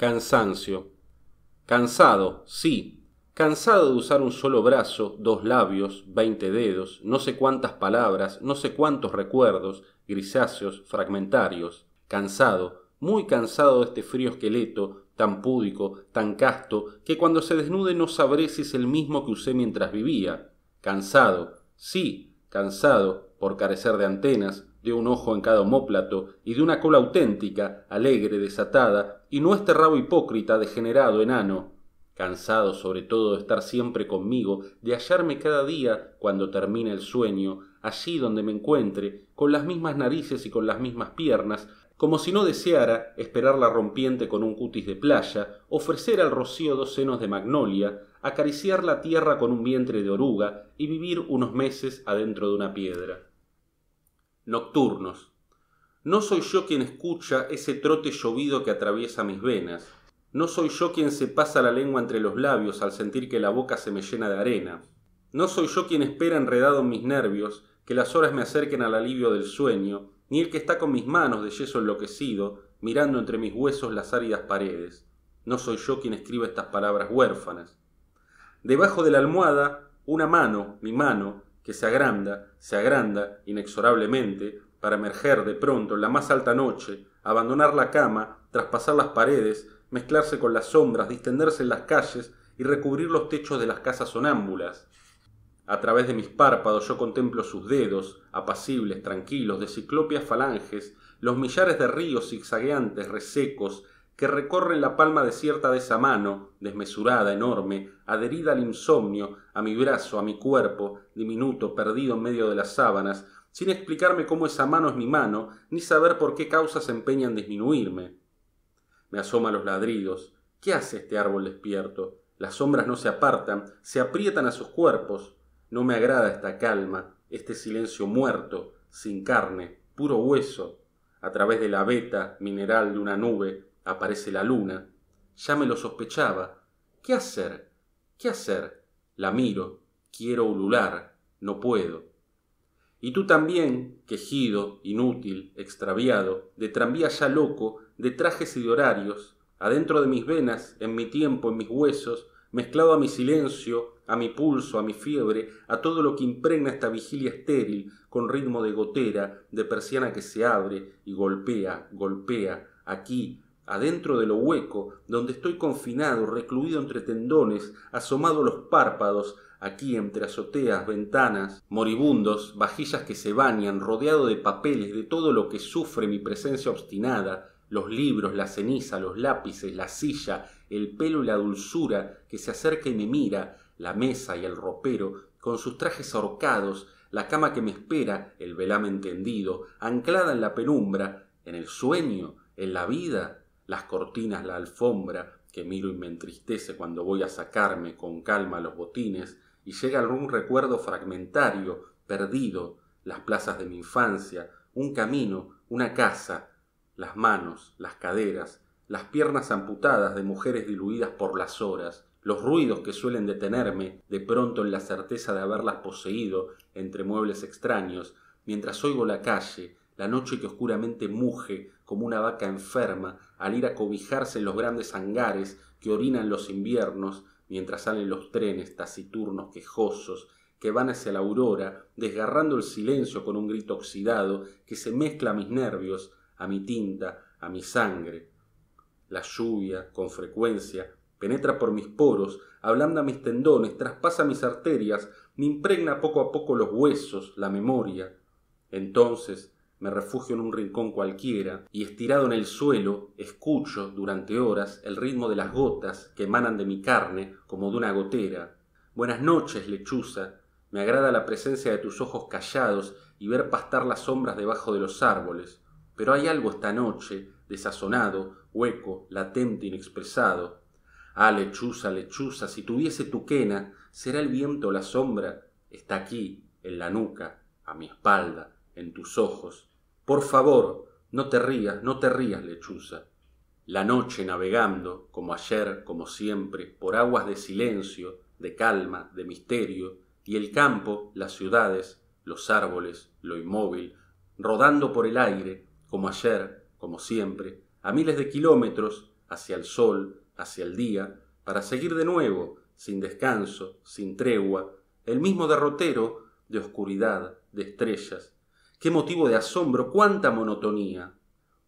Cansancio. Cansado, sí. Cansado de usar un solo brazo, dos labios, veinte dedos, no sé cuántas palabras, no sé cuántos recuerdos, grisáceos, fragmentarios. Cansado, muy cansado de este frío esqueleto, tan púdico, tan casto, que cuando se desnude no sabré si es el mismo que usé mientras vivía. Cansado, sí, cansado, por carecer de antenas, de un ojo en cada homóplato y de una cola auténtica, alegre, desatada, y no este rabo hipócrita, degenerado, enano, cansado sobre todo de estar siempre conmigo, de hallarme cada día, cuando termine el sueño, allí donde me encuentre, con las mismas narices y con las mismas piernas, como si no deseara esperar la rompiente con un cutis de playa, ofrecer al rocío dos senos de magnolia, acariciar la tierra con un vientre de oruga y vivir unos meses adentro de una piedra nocturnos. No soy yo quien escucha ese trote llovido que atraviesa mis venas. No soy yo quien se pasa la lengua entre los labios al sentir que la boca se me llena de arena. No soy yo quien espera enredado en mis nervios que las horas me acerquen al alivio del sueño, ni el que está con mis manos de yeso enloquecido, mirando entre mis huesos las áridas paredes. No soy yo quien escribe estas palabras huérfanas. Debajo de la almohada, una mano, mi mano, que se agranda, se agranda inexorablemente, para emerger de pronto en la más alta noche, abandonar la cama, traspasar las paredes, mezclarse con las sombras, distenderse en las calles y recubrir los techos de las casas sonámbulas. A través de mis párpados yo contemplo sus dedos, apacibles, tranquilos, de ciclopias falanges, los millares de ríos zigzagueantes, resecos, que recorren la palma desierta de esa mano, desmesurada, enorme, adherida al insomnio, a mi brazo, a mi cuerpo, diminuto, perdido en medio de las sábanas, sin explicarme cómo esa mano es mi mano, ni saber por qué causas se empeña en disminuirme. Me asoma los ladridos. ¿Qué hace este árbol despierto? Las sombras no se apartan, se aprietan a sus cuerpos. No me agrada esta calma, este silencio muerto, sin carne, puro hueso. A través de la veta mineral de una nube, aparece la luna. Ya me lo sospechaba. ¿Qué hacer? ¿Qué hacer? La miro. Quiero ulular. No puedo. Y tú también, quejido, inútil, extraviado, de tranvía ya loco, de trajes y de horarios, adentro de mis venas, en mi tiempo, en mis huesos, mezclado a mi silencio, a mi pulso, a mi fiebre, a todo lo que impregna esta vigilia estéril, con ritmo de gotera, de persiana que se abre y golpea, golpea, aquí, adentro de lo hueco, donde estoy confinado, recluido entre tendones, asomado los párpados, aquí entre azoteas, ventanas, moribundos, vajillas que se bañan, rodeado de papeles, de todo lo que sufre mi presencia obstinada, los libros, la ceniza, los lápices, la silla, el pelo y la dulzura que se acerca y me mira, la mesa y el ropero, con sus trajes ahorcados, la cama que me espera, el velamen tendido, anclada en la penumbra, en el sueño, en la vida, las cortinas, la alfombra, que miro y me entristece cuando voy a sacarme con calma los botines, y llega algún recuerdo fragmentario, perdido, las plazas de mi infancia, un camino, una casa, las manos, las caderas, las piernas amputadas de mujeres diluidas por las horas, los ruidos que suelen detenerme de pronto en la certeza de haberlas poseído entre muebles extraños, mientras oigo la calle, la noche que oscuramente muge como una vaca enferma al ir a cobijarse en los grandes hangares que orinan los inviernos mientras salen los trenes taciturnos quejosos que van hacia la aurora, desgarrando el silencio con un grito oxidado que se mezcla a mis nervios, a mi tinta, a mi sangre. La lluvia, con frecuencia, penetra por mis poros, ablanda mis tendones, traspasa mis arterias, me impregna poco a poco los huesos, la memoria. Entonces, me refugio en un rincón cualquiera y estirado en el suelo escucho durante horas el ritmo de las gotas que emanan de mi carne como de una gotera. Buenas noches, lechuza. Me agrada la presencia de tus ojos callados y ver pastar las sombras debajo de los árboles. Pero hay algo esta noche, desazonado, hueco, latente, inexpresado. Ah, lechuza, lechuza, si tuviese tu quena, será el viento o la sombra. Está aquí, en la nuca, a mi espalda, en tus ojos, por favor, no te rías, no te rías, lechuza. La noche navegando, como ayer, como siempre, por aguas de silencio, de calma, de misterio, y el campo, las ciudades, los árboles, lo inmóvil, rodando por el aire, como ayer, como siempre, a miles de kilómetros, hacia el sol, hacia el día, para seguir de nuevo, sin descanso, sin tregua, el mismo derrotero de oscuridad, de estrellas. Qué motivo de asombro, cuánta monotonía.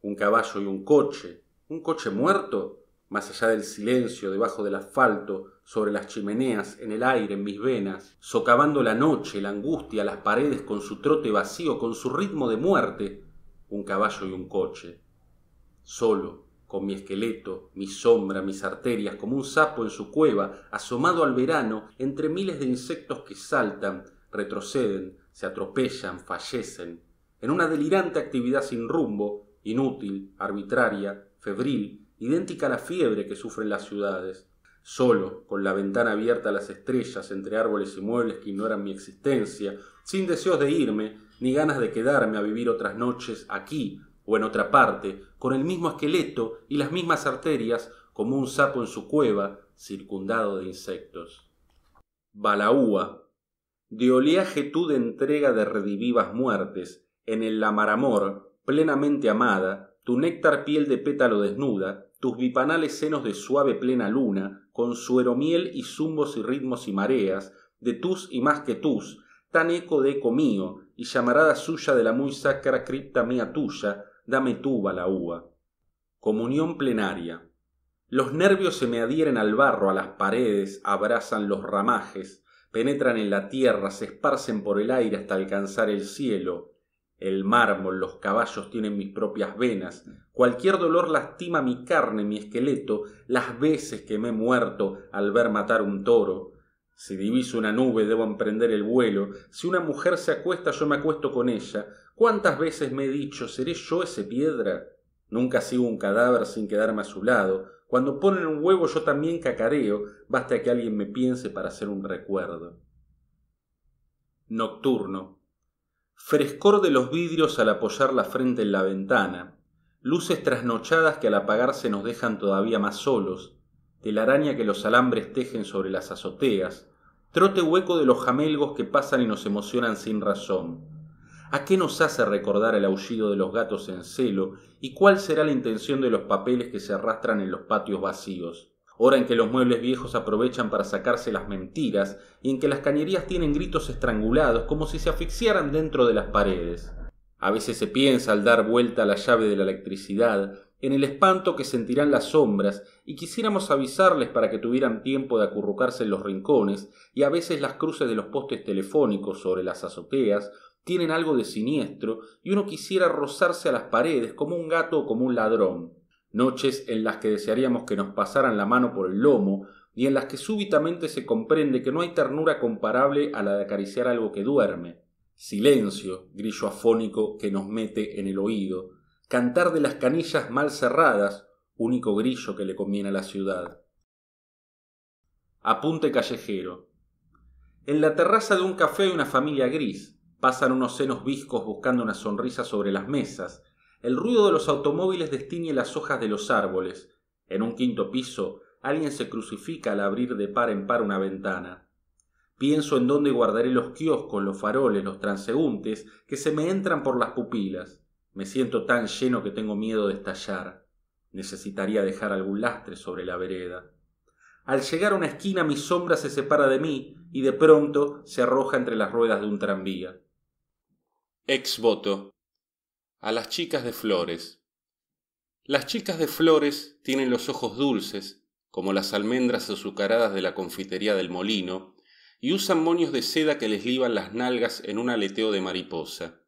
Un caballo y un coche, un coche muerto, más allá del silencio, debajo del asfalto, sobre las chimeneas, en el aire, en mis venas, socavando la noche, la angustia, las paredes con su trote vacío, con su ritmo de muerte, un caballo y un coche. Solo, con mi esqueleto, mi sombra, mis arterias, como un sapo en su cueva, asomado al verano, entre miles de insectos que saltan, retroceden, se atropellan, fallecen, en una delirante actividad sin rumbo, inútil, arbitraria, febril, idéntica a la fiebre que sufren las ciudades, solo, con la ventana abierta a las estrellas entre árboles y muebles que ignoran mi existencia, sin deseos de irme, ni ganas de quedarme a vivir otras noches aquí o en otra parte, con el mismo esqueleto y las mismas arterias, como un sapo en su cueva, circundado de insectos. Balaúa, de oleaje tú de entrega de redivivas muertes, en el lamaramor, plenamente amada, tu néctar piel de pétalo desnuda, tus bipanales senos de suave plena luna, con suero miel y zumbos y ritmos y mareas, de tus y más que tus, tan eco de eco mío, y llamarada suya de la muy sacra cripta mía tuya, dame tú, Balaúa. Comunión plenaria. Los nervios se me adhieren al barro, a las paredes, abrazan los ramajes, penetran en la tierra, se esparcen por el aire hasta alcanzar el cielo, el mármol, los caballos tienen mis propias venas. Cualquier dolor lastima mi carne, mi esqueleto, las veces que me he muerto al ver matar un toro. Si diviso una nube debo emprender el vuelo. Si una mujer se acuesta yo me acuesto con ella. ¿Cuántas veces me he dicho ¿seré yo ese piedra? Nunca sigo un cadáver sin quedarme a su lado. Cuando ponen un huevo yo también cacareo, basta que alguien me piense para hacer un recuerdo. Nocturno frescor de los vidrios al apoyar la frente en la ventana, luces trasnochadas que al apagarse nos dejan todavía más solos, telaraña que los alambres tejen sobre las azoteas, trote hueco de los jamelgos que pasan y nos emocionan sin razón. ¿A qué nos hace recordar el aullido de los gatos en celo y cuál será la intención de los papeles que se arrastran en los patios vacíos? hora en que los muebles viejos aprovechan para sacarse las mentiras y en que las cañerías tienen gritos estrangulados como si se asfixiaran dentro de las paredes. A veces se piensa al dar vuelta a la llave de la electricidad en el espanto que sentirán las sombras y quisiéramos avisarles para que tuvieran tiempo de acurrucarse en los rincones y a veces las cruces de los postes telefónicos sobre las azoteas tienen algo de siniestro y uno quisiera rozarse a las paredes como un gato o como un ladrón noches en las que desearíamos que nos pasaran la mano por el lomo y en las que súbitamente se comprende que no hay ternura comparable a la de acariciar algo que duerme. Silencio, grillo afónico que nos mete en el oído, cantar de las canillas mal cerradas, único grillo que le conviene a la ciudad. Apunte callejero. En la terraza de un café hay una familia gris. Pasan unos senos viscos buscando una sonrisa sobre las mesas, el ruido de los automóviles destiñe las hojas de los árboles. En un quinto piso, alguien se crucifica al abrir de par en par una ventana. Pienso en dónde guardaré los kioscos, los faroles, los transeúntes que se me entran por las pupilas. Me siento tan lleno que tengo miedo de estallar. Necesitaría dejar algún lastre sobre la vereda. Al llegar a una esquina mi sombra se separa de mí y de pronto se arroja entre las ruedas de un tranvía. Ex voto a las chicas de flores. Las chicas de flores tienen los ojos dulces, como las almendras azucaradas de la confitería del molino, y usan moños de seda que les liban las nalgas en un aleteo de mariposa.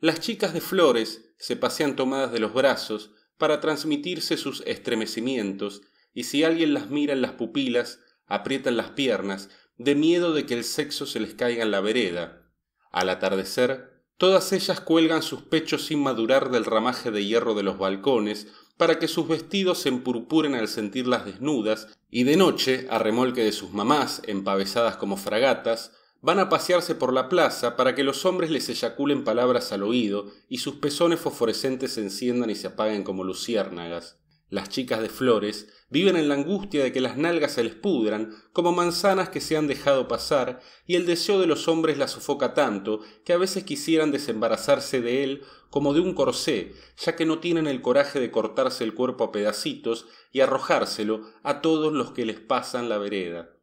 Las chicas de flores se pasean tomadas de los brazos para transmitirse sus estremecimientos, y si alguien las mira en las pupilas, aprietan las piernas, de miedo de que el sexo se les caiga en la vereda. Al atardecer, Todas ellas cuelgan sus pechos sin madurar del ramaje de hierro de los balcones, para que sus vestidos se empurpuren al sentirlas desnudas, y de noche, a remolque de sus mamás, empavesadas como fragatas, van a pasearse por la plaza para que los hombres les eyaculen palabras al oído y sus pezones fosforescentes se enciendan y se apaguen como luciérnagas. Las chicas de flores viven en la angustia de que las nalgas se les pudran, como manzanas que se han dejado pasar, y el deseo de los hombres las sofoca tanto que a veces quisieran desembarazarse de él como de un corsé, ya que no tienen el coraje de cortarse el cuerpo a pedacitos y arrojárselo a todos los que les pasan la vereda.